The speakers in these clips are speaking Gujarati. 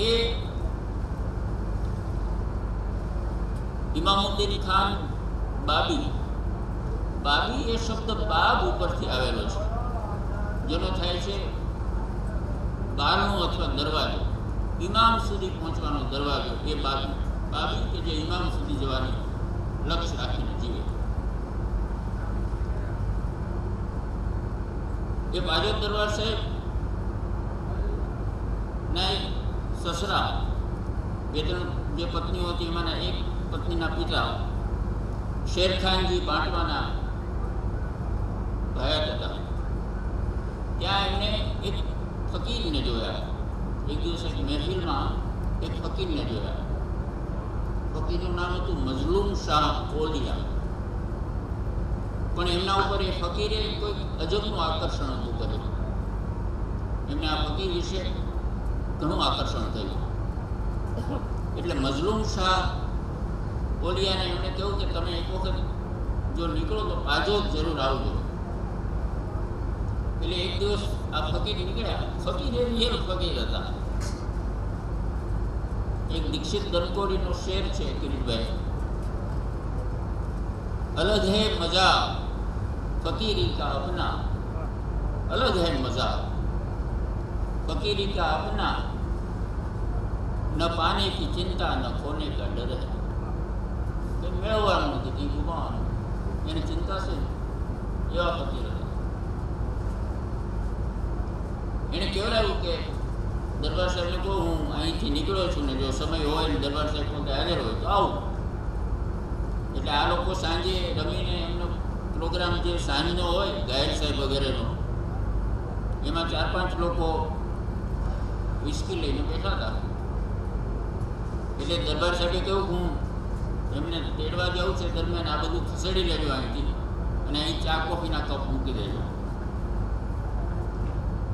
એ ઇમામુદ્દીન ખાન બાબી બાબી એ શબ્દ બાબ ઉપરથી આવેલો છે. જેનો થાય છે બારણું અથવા દરવાજો. ઇમામ સુધી પહોંચવાનો દરવાજો એ બાબી. બાબી કે જે ઇમામ સુધી જવાની લક્ષ્ય રાખીને જીવે. એ બાજો દરબાર સાહેબ? ના સસરા. બે ત્રણ જે પત્નીઓ હતી, એમાંના એક પત્નીના પિતા. શેરખાનજી બાંટવાના ભયાત હતા. ત્યાં એમને એક ફકીરને જોયા. એક દિવસ એક મહેફિલમાં એક ફકીરને જોયા. ફકીરનું નામ હતું મઝલૂમ શાહ કોલિયા પણ એમના ઉપર એ ફકીરે કોઈ અજબનું આકર્ષણ હતું કર્યું. એમને આ ફકીર વિશે ઘણું આકર્ષણ થયું. એટલે મજલૂમ શાહ ઓલિયાને એમણે કહ્યું કે તમે એક વખત જો નીકળો તો પાજો જરૂર આવજો. એટલે એક દિવસ આ ફકીર નીકળ્યા. ફકીર એ રિયલ ફકીર હતા. એક દીક્ષિત દનકોડીનો શેર છે કિરીટભાઈ. અલગ હે મજા ફકીરી કા અપના. અલગ હે મજા. फकीरी का अपना न पाने की चिंता न खोने का डर है કંઈ મેળવવાનું નથી કંઈ ગુમાવવાનું એની ચિંતા છે એવા ફકીર હતા એણે કહેવડાવ્યું કે દરબાર સાહેબને કહું હું અહીંથી નીકળ્યો છું ને જો સમય હોય ને દરબાર સાહેબ પોતે હાજર હોય તો આવું એટલે આ લોકો સાંજે રમીને એમનો પ્રોગ્રામ જે સાંજનો હોય ગાયક સાહેબ વગેરેનો એમાં ચાર પાંચ લોકો વિસ્કી લઈને બેઠા હતા એટલે દરબાર સાહેબે કહ્યું, હું એમને તેડવા જવું છે દરમિયાન આ બધું ખસેડી લેજો અહીંથી. અને અહીં ચા કોફીના કપ મૂકી દેજો.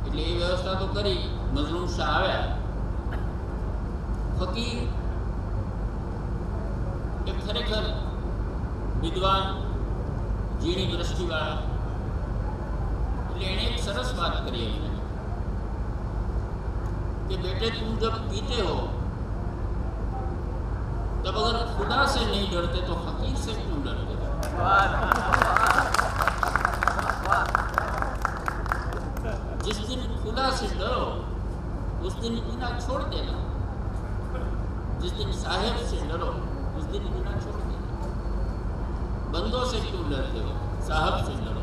એટલે એ વ્યવસ્થા તો કરી મઝલૂમ શાહ આવ્યા. ફકીર એ ખરેખર વિદ્વાન, ઝીણી દ્રષ્ટિવાળા. એટલે એણે એક સરસ વાત કરી એમને कि बेटे तुम जब पीते हो, तब अगर खुदा से नहीं डरते तो फकीर से क्यों डरते? जिस दिन खुदा से डरो, उस दिन बिना छोड़ देना। जिस दिन साहेब से डरो, उस दिन बिना छोड़ देना। बंदों से क्यों डरते हो? साहब से डरो।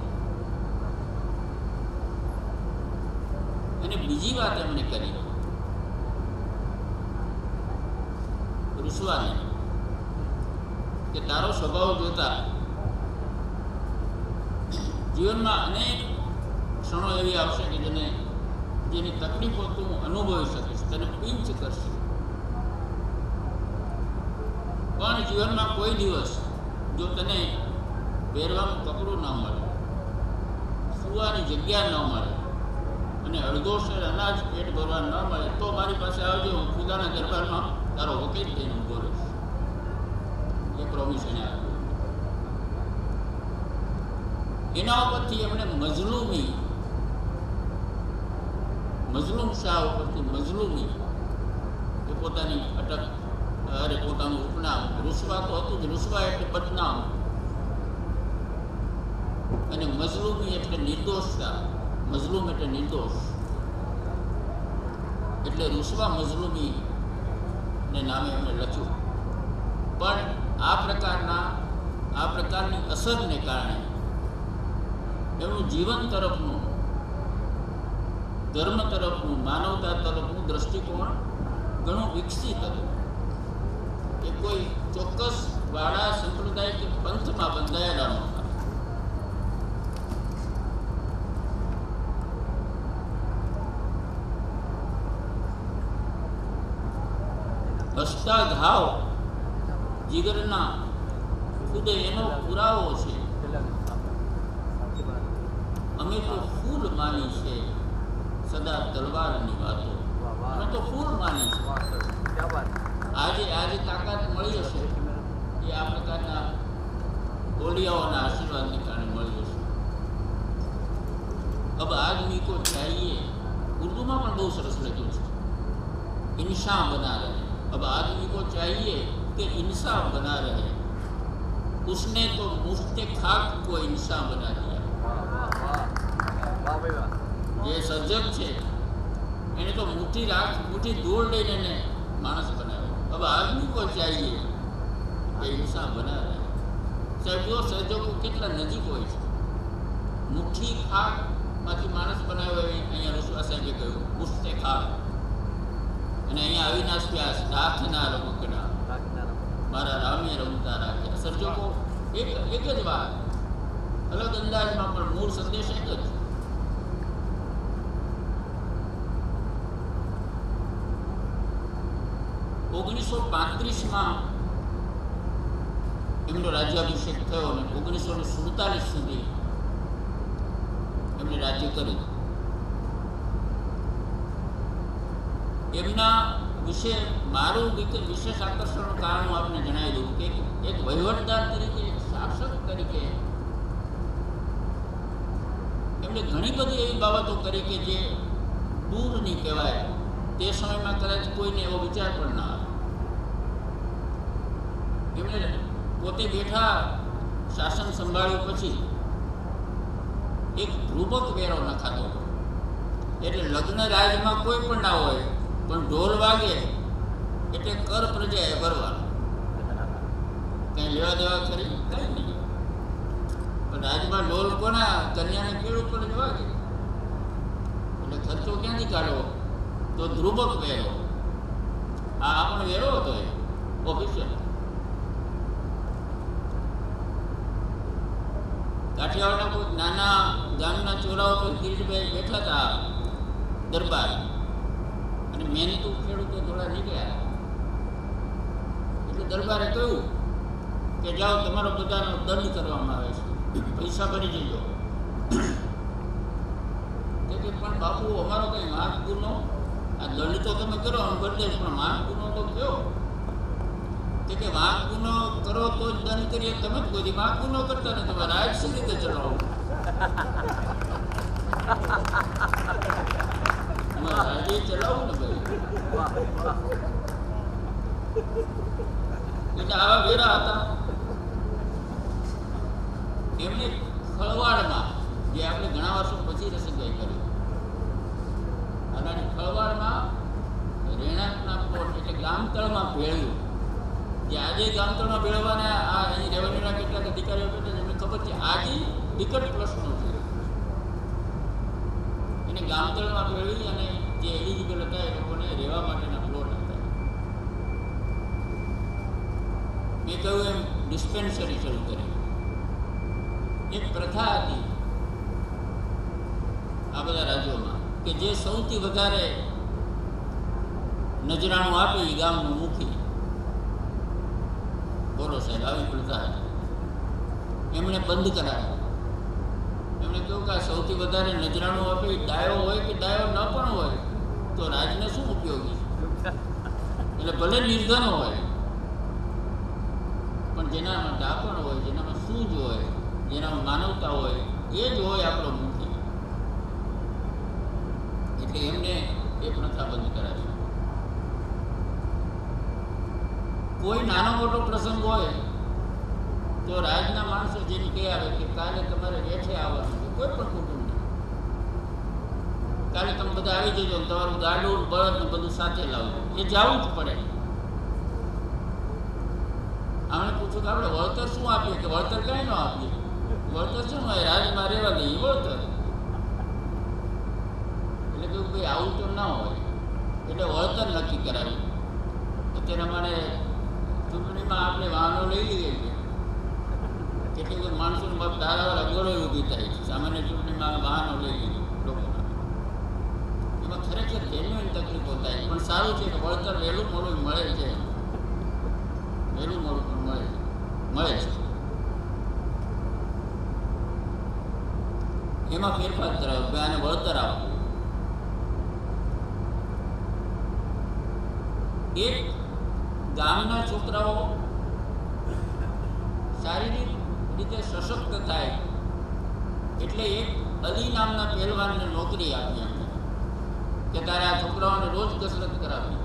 बीजी बात है मैंने करी। કે તારો સ્વભાવ જોતા જીવનમાં અનેક ક્ષણો એવી આવશે કે જેને, જેની તકલીફો તું અનુભવી શકીશ, તને પિંચ કરશે. પણ જીવનમાં કોઈ દિવસ જો તને પહેરવાનું કપડું ન મળે, સુવાની જગ્યા ન મળે અને અડધો શેર અનાજ પેટ ભરવા ન મળે, તો મારી પાસે આવજો, હું ખુદાના દરબારમાં તારો વકીલ થઈને ઊભો આપ્યું એના ઉપરથી એમણે મજલુમી, મજલુમ શાહ ઉપરથી મજલુમી, એ પોતાની અટક, અરે પોતાનું ઉપનામ, રૂસવા તો હતું જ, રૂસવા એટલે બદનામ. અને મજલુમી એટલે નિર્દોષતા મજલુમ એટલે નિર્દોષ. એટલે રૂસવા મજલુમી ને નામે એમણે લખ્યું. પણ આ પ્રકારના, આ પ્રકારની અસરને કારણે એમનું જીવન તરફનું, ધર્મ તરફનું, માનવતા તરફનું દ્રષ્ટિકોણ ઘણું વિકસિત હતું. એ કોઈ ચોક્કસ વાળા સંપ્રદાય કે પંથમાં બંધાયેલા નહોતા હસતા ઘાવ જીગરના ખુદ એનો પુરાવો છે. અમે તો ફૂલ માની છે સદા તલવારની વાતો. અમે તો ફૂલ માની છે. આજે આજે તાકાત મળી હશે એ આ પ્રકારના ઓલિયાઓના આશીર્વાદને કારણે મળી હશે. અબ આદમી કો ચાહીએ. ઉર્દુમાં પણ બહુ સરસ લખ્યું છે. ઇન્શા બના રહે. અબ આદમી કો ચાહીએ कि इंसान बना रहे उसने तो मुफ्त खाक को इंसान बना दिया વાહ ભાઈ વાહ જે સર્જક છે એને તો મુઠ્ઠી રાખ મુઠ્ઠી ધૂળ લઈને એને માણસ બનાવ્યો હવે આદમી કો ચાહીએ કે ઇન્સાન બનાવે સાહેબ જો સર્જકો કેટલા નજીક હોય છે મુઠ્ઠી ખાકમાંથી માણસ બનાવ્યો એ અહીંયા રસવા સાહેબે કહ્યું મુસ્તે ખાક અને અહીંયા અવિનાશ વ્યાસ રાખના રમકડા રાખનારા મારા રામે રમતા રાખ્યા સર્જકો એક એક જ વાત. અલગ અંદાજમાં પણ મૂળ સંદેશ એક જ. ઓગણીસો પાંત્રીસમાં એમનો રાજ્યાભિષેક થયો અને ઓગણીસો ને સુડતાલીસ સુધી એમણે રાજ્ય કર્યું. એમના વિશે મારું વિશેષ આકર્ષણનું કારણ હું આપને જણાવી દઉં કે એક વહીવટદાર તરીકે એક શાસક તરીકે એમણે ઘણી બધી એવી બાબતો કરી કે જે દૂરની કહેવાય. તે સમયમાં કદાચ કોઈને એવો વિચાર પણ ના આવે. એમણે પોતે બેઠા શાસન સંભાળ્યું પછી એક રૂપક વેરો નખાતો હતો. એટલે લગ્ન રાજમાં કોઈ પણ ના હોય પણ ઢોલ વાગે એટલે કર પ્રજાએ ભરવાનો. કઈ લેવા દેવા કરી કઈ નહીં. પણ રાજમાં ઢોલ કોના? કન્યાને કેળ પણ જ વાગે એટલે ખર્ચો ક્યાંથી કાઢવો? તો ધ્રુવક વેરો. આ આપણો વેરો હતો એ ઓફિશિયલ કાઠિયાવાડના નાના ગામના ચોરાઓ પર કિરીટભાઈ બેઠા હતા દરબાર. અને તો ખેડૂતો થોડા નીકળ્યા એટલે દરબારે કહ્યું કે જાઓ, તમારો બધાનો દંડ કરવામાં આવે છે. પૈસા ભરી જજો કે પણ બાપુ, અમારો કઈ માર્ગ ગુનો? આ દંડ તો તમે કરો, આમ દઈશ પણ માર્ગ ગુનો તો કયો? કે કે વાંક ગુનો કરો તો જ દંડ કરીએ. તમે જ કોઈ વાંક ગુનો કરતા ને તમારે રાજ સી રીતે ચલાવો અમારે ચલાવો ને ભાઈ. પછી રસનભાઈ કર્યું અને ખળવાડમાં રહેણાંકના પ્લોટ એટલે ગામતળમાં ભેળ્યું. જે આજે ગામતળમાં ભેળવાના આ અહીં કેટલાક અધિકારીઓ બેઠા ખબર છે, આજે વિકટ પ્રશ્નો છે. એને ગામતળમાં ભેળવી અને જે એલિજિબલ હતા રહેવા માટેના પ્લોટ હતા. મેં કહ્યું એમ ડિસ્પેન્સરી શરૂ કરી. એક પ્રથા હતી આ બધા રાજ્યોમાં કે જે સૌથી વધારે નજરાણું આપી ગામનું મુખી. બોલો સાહેબ, આવી પ્રથા હતી. એમણે બંધ કરાવી. એમણે કહ્યું કે સૌથી વધારે નજરાણું આપે ડાયો હોય કે ડાયો ન પણ હોય, તો રાજને શું ઉપયોગી એટલે ભલે નિર્ધન હોય, પણ જેનામાં ડાપણ હોય જેનામાં સૂજ હોય, જેનામાં માનવતા હોય, એ જ હોય આપણો મુખી એટલે એમને એ પ્રથા બંધ કરાવી કોઈ નાનો મોટો પ્રસંગ હોય, તો રાજના માણસો જેને કહે આવે કે કાલે તમારે વેઠે આવવાનું કોઈ પણ કાલે તમે બધા આવી જજો તમારું ગાડું, બળદ બધું સાથે લાવજો. એ જવું જ પડે. આપણે પૂછ્યું કે આપણે વળતર શું આપીએ? કે વળતર કઈ ન આપીએ? વળતર શું હોય રાજમાં રહેવા દઈએ વળતર એટલે કહ્યું ભાઈ, આવું તો ના હોય. એટલે વળતર નક્કી કરાવ્યું. અત્યારે અમારે ચૂંટણીમાં આપણે વાહનો લઈ લઈએ છે. કેટલીક માણસોની દારાવાળા ગોળો ઊભી થાય છે. સામાન્ય ચૂંટણીમાં વાહનો લઈ એમાં ખરેખર જેન્યુઅન તકલીફો થાય. પણ સારું છે કે વળતર વહેલું મોડું મળે છે. વહેલું મોડું પણ મળે મળે છે. એમાં ફેરફાર કરાવો આને વળતર આપો. એક, ગામના છોકરાઓ શારીરિક રીતે સશક્ત થાય. એટલે એક અલી નામના પહેલવાનને નોકરી આપી કે તારે આ છોકરાઓને રોજ કસરત કરાવી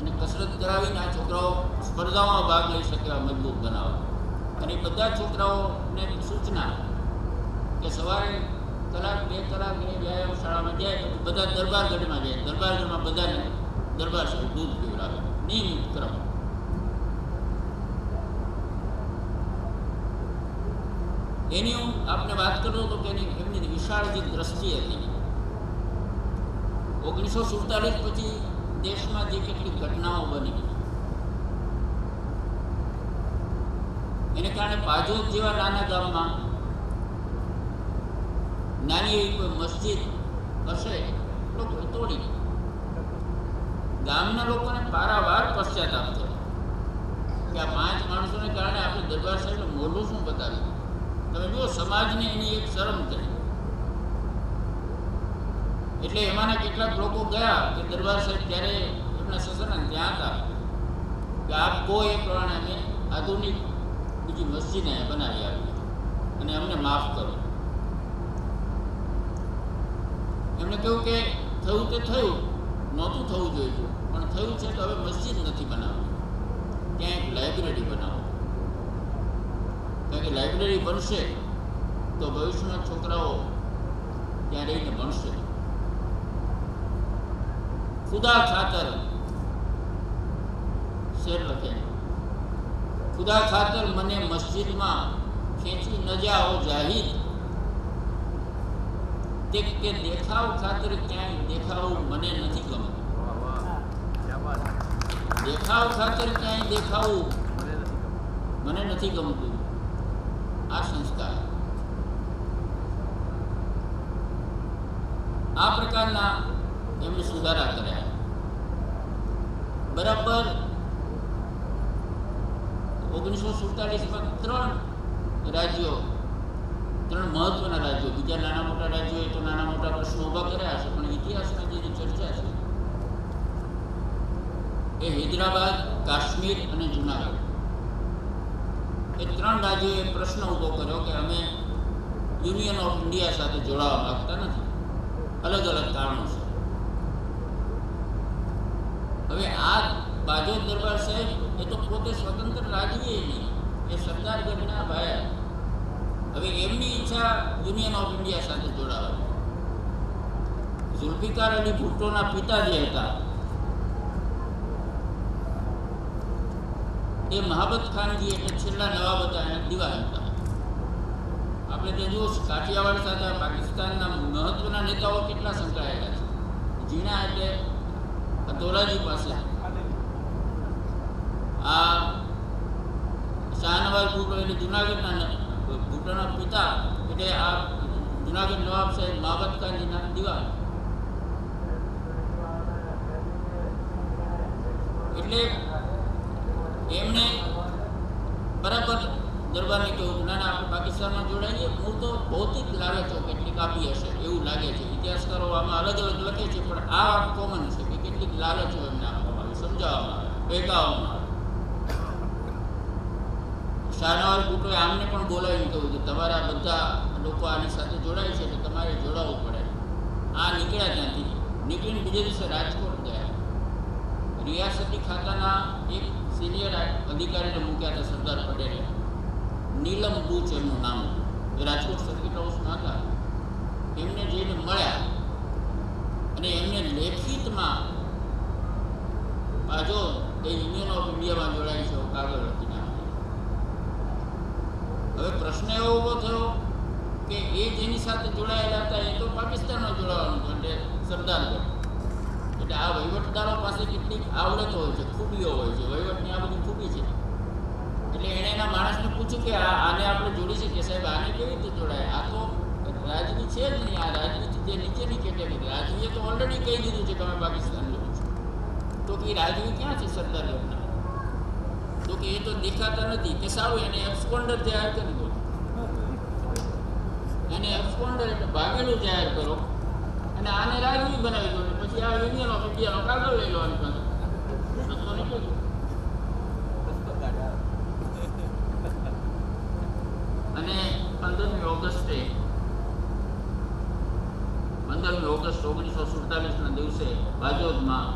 અને કસરત કરાવીને આ છોકરાઓ સ્પર્ધાઓમાં ભાગ લઈ શકે મજબૂત બનાવે અને બધા છોકરાઓને સૂચના કે સવારે કલાક, બે કલાક એ વ્યાયામ શાળામાં જાય તો બધા દરબારગઢમાં જાય. દરબારગઢમાં બધાને દરબાર સુધી દૂધ પીવડાવે. નિયમિત ક્રમ. એની હું આપને વાત કરું તો એની એમની વિશાળ જે દ્રષ્ટિ હતી. ઓગણીસો સુડતાલીસ પછી દેશમાં જે કેટલી ઘટનાઓ બની. એને કારણે બાજોદ જેવા નાના ગામમાં નાની એવી કોઈ મસ્જિદ હશે લોકોએ તોડી ગામના લોકોને પારાવાર પશ્ચાતાપ થયો. કે આ પાંચ માણસોને કારણે આપણે દરબાર સાહેબને મોઢું શું બતાવ્યું? તમે જુઓ, સમાજને એની એક શરમ કરી એટલે એમાંના કેટલાક લોકો ગયા કે દરબાર સાહેબ જ્યારે એમના સસરા ત્યાં હતા, કે આપ કહો એ પ્રમાણે અમે આધુનિક બીજી મસ્જિદ અહીંયા બનાવી આવી અને અમને માફ કરો. એમણે કહ્યું કે થયું તે થયું, નહોતું થવું જોઈએ, પણ થયું છે તો હવે મસ્જિદ નથી બનાવવી. ત્યાં એક લાઇબ્રેરી બનાવો. કારણ કે લાઇબ્રેરી બનશે તો ભવિષ્યમાં છોકરાઓ ત્યાં રહીને ભણશે. ખુદા ખાતર. શેર લખે ખુદા ખાતર મને મસ્જિદમાં ખેંચી ન જાઓ જાહિર તે કે દેખાવ ખાતર ક્યાંય દેખાવું મને નથી ગમતું. દેખાવ ખાતર ક્યાંય દેખાવું મને નથી ગમતું. આ સંસ્કાર આ પ્રકારના એમણે સુધારા કર્યા બરાબર? ઓગણીસો સુડતાલીસમાં ત્રણ રાજ્યો, ત્રણ મહત્વના રાજ્યો, બીજા નાના મોટા રાજ્યોએ તો નાના મોટા પ્રશ્નો ઊભા કર્યા હશે, પણ ઇતિહાસમાં જેની ચર્ચા છે, એ હૈદરાબાદ, કાશ્મીર અને જુનાગઢ. એ ત્રણ રાજ્યોએ પ્રશ્ન ઊભો કર્યો કે અમે યુનિયન ઓફ ઇન્ડિયા સાથે જોડાવા માંગતા નથી. અલગ અલગ કારણોસર હવે આ બાજોદ દરબાર સાહેબ એ તો પોતે સ્વતંત્ર રાજવીએ નહીં એ સરદારગઢના ભાઈ હવે એમની ઈચ્છા યુનિયન ઓફ ઇન્ડિયા સાથે જોડાવાની ઝુલ્ફિકાર અલી ભુટ્ટોના પિતા જે હતા એ મહાબત ખાનજી એટલે છેલ્લા નવાબ હતા એના દિવાન હતા આપણે તે જુઓ કાઠિયાવાડ સાથે પાકિસ્તાનના મહત્વના નેતાઓ કેટલા સંકળાયેલા છે જીણા એટલે આ ધોરાજી પાસે આ શાહનવાજ ભૂટો એટલે જુનાગઢના ભૂટોના પિતા એટલે આ જુનાગઢ નવાબ સાહેબ ખાનજીના દિવાન. એટલે એમને બરાબર દરબારને કહ્યું ના ના આપણે પાકિસ્તાનમાં જોડાઈએ હું તો ભૌતિક લાલચો કેટલીક આપી હશે, એવું લાગે છે. ઇતિહાસકારો આમાં અલગ અલગ લખે છે, પણ આ કોમન છે કે કેટલીક લાલચો એમને આપવામાં આવે સમજાવવામાં આવે ભેગાવવામાં. આવે શાહનવાજ ભૂટોએ આમને પણ બોલાવીને કહ્યું કે તમારા બધા લોકો આની સાથે જોડાય છે એટલે તમારે જોડાવવું પડે. આ નીકળ્યા ત્યાંથી. નીકળીને બીજે દિવસે રાજકોટ ગયા. રિયાસતી ખાતાના એક સિનિયર અધિકારીને મૂક્યા હતા સરદાર પટેલે. નીલમ બુચ એમનું નામ. એ રાજકોટ સર્કિટ હાઉસમાં હતા. એમને જઈને મળ્યા. અને એમને લેખિતમાં આજો એ યુનિયન ઓફ ઇન્ડિયામાં જોડાય છે એવો કાગળ લખીને આપ્યો. હવે પ્રશ્ન એવો ઊભો થયો કે એ જેની સાથે જોડાયેલા હતા એ તો પાકિસ્તાનમાં જોડાવાનું એટલે સરદારગઢ એટલે આ વહીવટદારો પાસે કેટલીક આવડતો હોય છે, ખૂબીઓ હોય છે. વહીવટની આ બધી ખૂબી છે. એટલે એણે એના માણસને પૂછ્યું કે આને આપણે જોડી શકીએ? સાહેબ, આને કેવી રીતે જોડાય? આ તો રાજવી છે જ નહીં. આ રાજવી જે નીચેની કેટેગરી. રાજવીએ તો ઓલરેડી કહી દીધું છે કે અમે પાકિસ્તાન જોડું છો. તો કે રાજવી ક્યાં છે સરદારગઢના તો કે એ તો દેખાતા નથી. કે સારું, એને એબ્સકોન્ડર જાહેર કરી દો એને એક્સપોન્ડર એટલે ભાગેલું જાહેર કરો અને આને રાજવી બનાવી દો પછી આ યુનિયન ઓફ કાગળ લઈ લો આની પાસે. અને પંદરમી ઓગસ્ટે, પંદરમી ઓગસ્ટ ઓગણીસો સુડતાલીસના દિવસે બાજોદમાં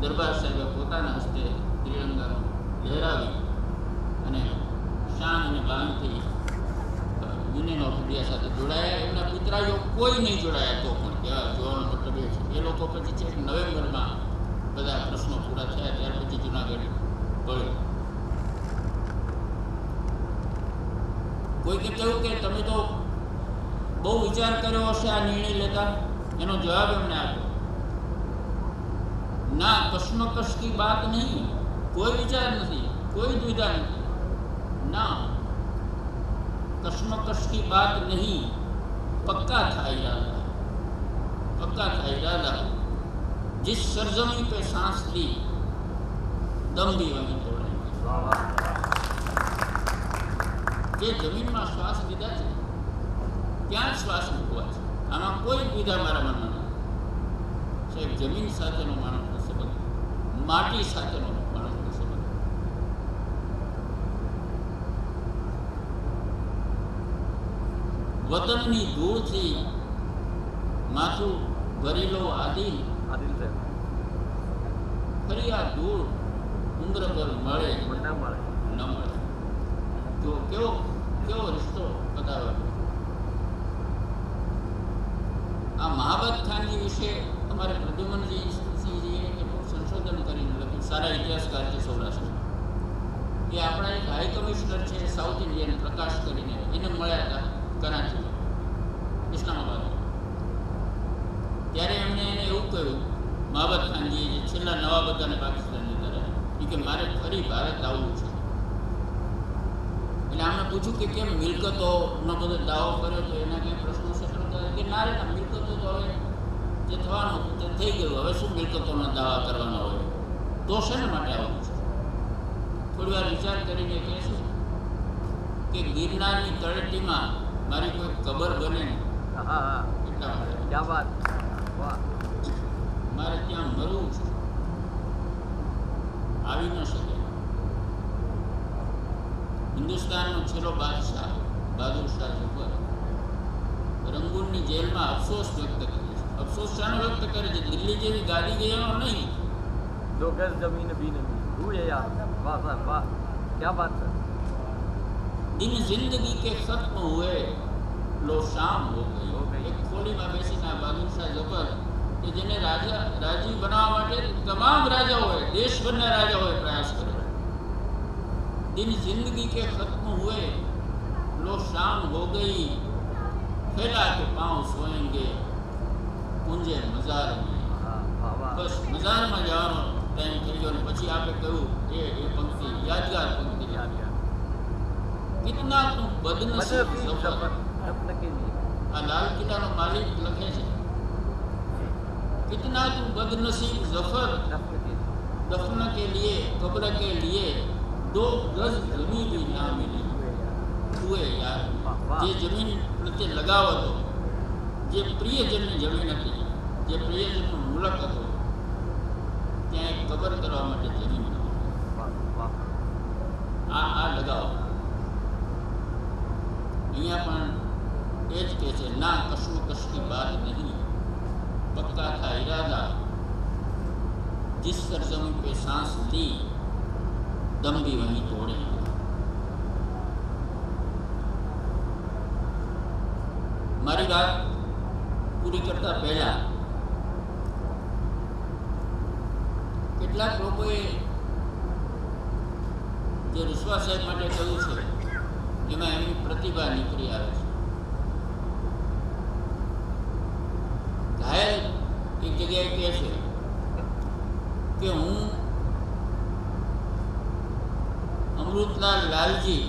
દરબાર સાહેબે પોતાના હસ્તે ત્રિરંગાનો લહેરાવી અને શાન અને બાંધથી યુનિયન ઓફ ઇન્ડિયા સાથે જોડાયા. એમના પુત્રાઈઓ કોઈ નહીં જોડાયા તો પણ. જોવાનો મતલબ એ છે. એ લોકો પછી છે નવેમ્બરમાં બધા પ્રશ્નો પૂરા થયા. ત્યાર પછી જુનાગઢ ગયો કોઈકે કહ્યું કે તમે તો બહુ વિચાર કર્યો હશે આ નિર્ણય લેતા? એનો જવાબ એમને આપ્યો. ના, કશ્મકશ કી બાત નહીં. કોઈ વિચાર નથી. કોઈ દુવિધા નથી. ના. कश्मकश की बात नहीं पक्का था इरादा पक्का था इरादा जिस सरजमी पे सांस ली दम भी वहीं तोड़ेंगे વાહ વાહ જે જમીનમાં શ્વાસ લીધા છે ત્યાં જ શ્વાસ મૂકવા છે આમાં કોઈ દ્વિધા મારા મનમાં નથી સાહેબ જમીન સાથેનો માણસનો સંબંધ માટી સાથેનો વતનની ધૂળથી માથું ભરી લો સાહેબ ફરી આ ધૂળ ઉંદર પર મળે. ન મળે. તો કેવો કેવો રિશ્તો બતાવે આ મહાબત ખાનજી વિશે અમારે પ્રદ્યુમનજી સિંહજીએ એટલું સંશોધન કરીને લખ્યું. સારા ઇતિહાસકાર છે સૌરાષ્ટ્ર એ આપણા એક હાઈ કમિશનર છે સાઉથ ઇન્ડિયન પ્રકાશ કરીને એને મળ્યા હતા. કરાચી ઇસ્લામાબાદ ત્યારે એમણે એને એવું કહ્યું મહાબત ખાનજીએ જે છેલ્લા નવાબ હતા ને પાકિસ્તાનની તરફ એ કે મારે ફરી ભારત આવવું છે. એટલે આમણે પૂછ્યું કે કેમ મિલકતોનો બધો દાવો કર્યો તો એના કંઈ પ્રશ્નો છે? કે ના રે મિલકતો તો હવે જે થવાનું તે થઈ ગયું. હવે શું મિલકતોનો દાવા કરવાનો હોય? તો શેના માટે આવવું છે? થોડી વાર વિચાર કરીને કહે છે કે ગિરનારની તળેટીમાં મારી કોઈ કબર બને? એટલા માટે. મારે ત્યાં મરવું છે. આવી ન શકે. હિન્દુસ્તાનનો છેલ્લો બાદશાહ બહાદુર શાહ ઉપર રંગૂનની જેલમાં અફસોસ વ્યક્ત કરે છે. અફસોસ શાનો વ્યક્ત કરે છે? દિલ્હી જેવી ગાડી ગયેલો નહીં. દો ગજ જમીન બી નમી હું યાર? વાહ વાહ વાહ. ક્યાં વાત છે? है દિન જિંદગી કે ખત્મ હુએ લો શામ હો ગઈ હો ગઈ. એક ખોડીમાં બેસીને આ બહાદુર શાહ જફર કે જેને રાજા રાજી બનાવવા માટે તમામ રાજાઓએ દેશભરના રાજાઓએ પ્રયાસ કર્યો दिन जिंदगी के खत्म हुए लो शाम हो गई फैला के पांव सोएंगे कुंजे मजार में हाँ वाह वाह બસ મજારમાં જવાનો ટાઈમ થઈ ગયો અને પછી આપણે કહ્યું એ એ પંક્તિ યાદગાર પંક્તિ यार यार કિતના તું બદનસીબ मतलब સફર सफर अपने के लिए આ લાલ કિલ્લાનો માલિક લખે છે कितना तू बदनसीब जफर अपने के लिए दफन के लिए कब्र के लिए दो गज जमीन भी ना मिली हुए યાર વાહ, વાહ. જે જમીન પ્રત્યે લગાવ હતો જે પ્રિયજનની જમીન હતી જે પ્રિયજનનો મુલક હતો ત્યાં એક કબર કરવા માટે જમીન નથી. वाह वाह આ આ લગાવ અહીંયા પણ એ જ કહે છે ના કશું કશકી બાત નહીં પક્કા થા ઇરાદા जिस सरजमी पे सांस ली दम भी वहीं तोड़ेंगे મારી વાત પૂરી કરતા પહેલા કેટલાક લોકોએ જે રુસ્વા સાહેબ માટે કહ્યું છે એમાં એમની પ્રતિભા નીકળી આવે છે. ઘાયલ એક જગ્યાએ કહે છે કે હું અમૃતલાલ લાલજી,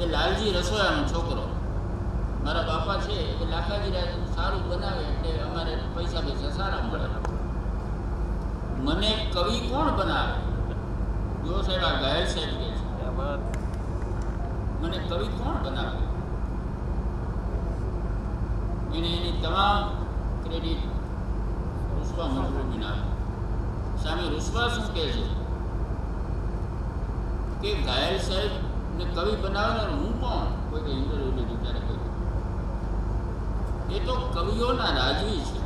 એ લાલજી રસોયાનો છોકરો. મારા બાપા છે, એ લાખાજી રાજનું સારું બનાવે એટલે અમારે પૈસા પૈસા સારા મળે. મને કવિ કોણ બનાવે? જો સાહેબ આ ઘાયલ સાહેબ કે છે. મને કવિ કોણ બનાવ્યો એને એની તમામ ક્રેડિટ રૂસવા મજબૂત બનાવ્યો સામે રૂસવા શું કહે છે? કે ઘાયલ સાહેબ ને કવિ બનાવનાર હું કોણ? કોઈ ઇન્ટરવ્યુ વિચારે કહ્યું. એ તો કવિઓના રાજવી છે.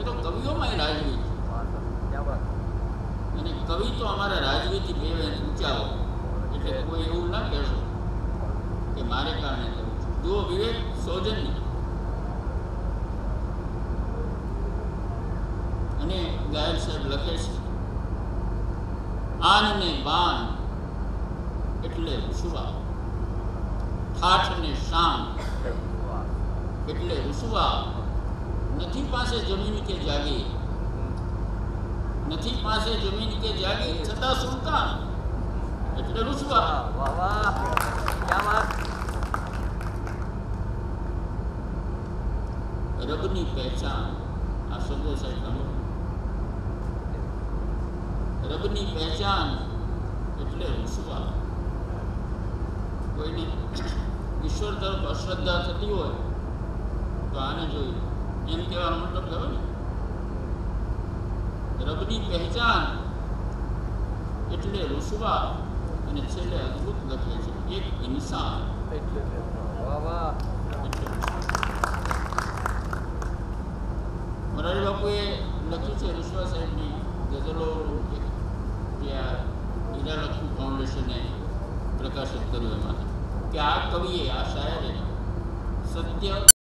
એ તો કવિઓમાં રાજવી છે. અને કવિ તો અમારા રાજવીથી બે ઊંચા હોય. મારે કારણે કરું. છું જુઓ વિવેક સૌજન્ય. અને ગાયલ સાહેબ લખે છે, આન ને બાન એટલે ઉસવા ઠાઠ ને શાન એટલે ઉસવા નથી પાસે જમીન કે જાગી. નથી પાસે જમીન કે જાગી, છતાં સુલતાન એટલે રૂસવા વાહ વાહ. ક્યા વાત. રબની પહેચાન આ શબ્દો સાહેબ સાંભળો. રબની પહેચાન એટલે રૂસવા કોઈને ઈશ્વર તરફ અશ્રદ્ધા થતી હોય તો આને જોયું એમ કહેવાનો મતલબ થયો ને? રબની પહેચાન એટલે રૂસવા અને છેલ્લે અદ્ભુત લખે છે. એક ઇન્સાન. એટલે વાહ વાહ એટલે મોરારી બાપુએ લખ્યું છે ઋષવા સાહેબની ગઝલો ત્યાં હીરાલક્ષ્મી ફાઉન્ડેશને પ્રકાશિત કર્યું એમાં. કે આ કવિએ, આ શાયરે સત્ય